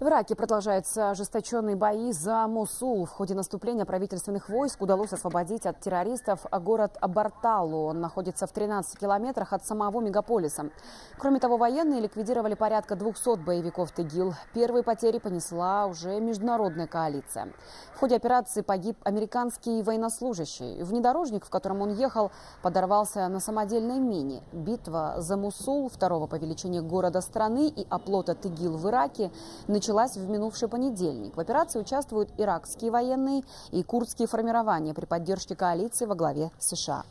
В Ираке продолжаются ожесточенные бои за Мусул. В ходе наступления правительственных войск удалось освободить от террористов город Абарталу. Он находится в 13 километрах от самого мегаполиса. Кроме того, военные ликвидировали порядка 200 боевиков ТИГИЛ. Первые потери понесла уже международная коалиция. В ходе операции погиб американский военнослужащий. Внедорожник, в котором он ехал, подорвался на самодельной мине. Битва за Мусул, второго по величине города страны и оплота ТИГИЛ в Ираке, началась началась в минувший понедельник. В операции участвуют иракские военные и курдские формирования при поддержке коалиции во главе США.